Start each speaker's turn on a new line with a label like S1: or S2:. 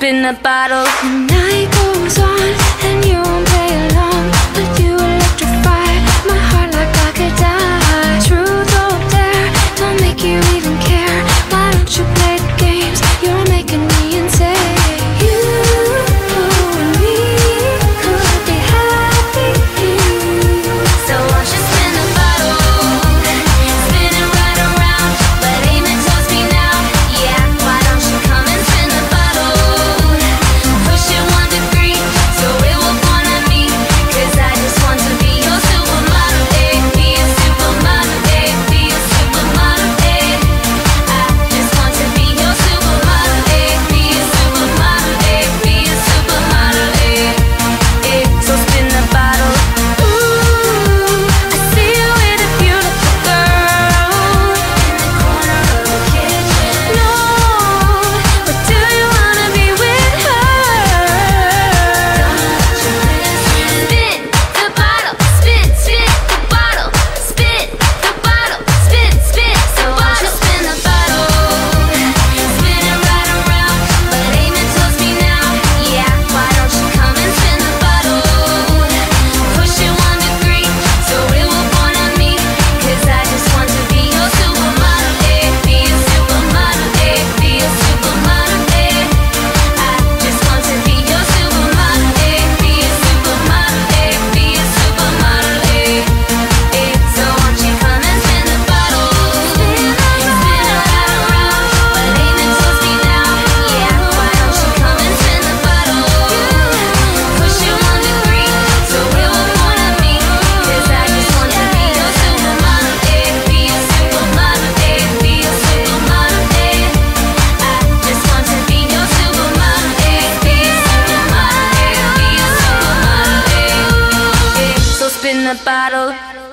S1: spin the bottle.
S2: The night goes on.
S1: in the bottle.